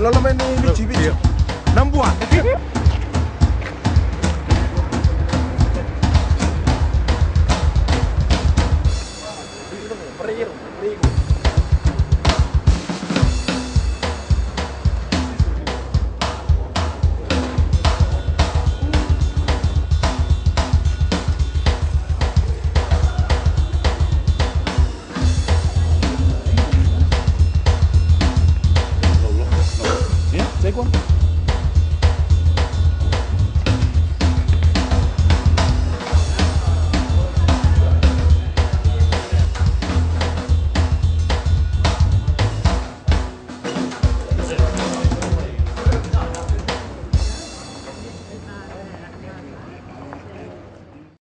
loolu la may nuyu nit ci biir number one Yeah, take água.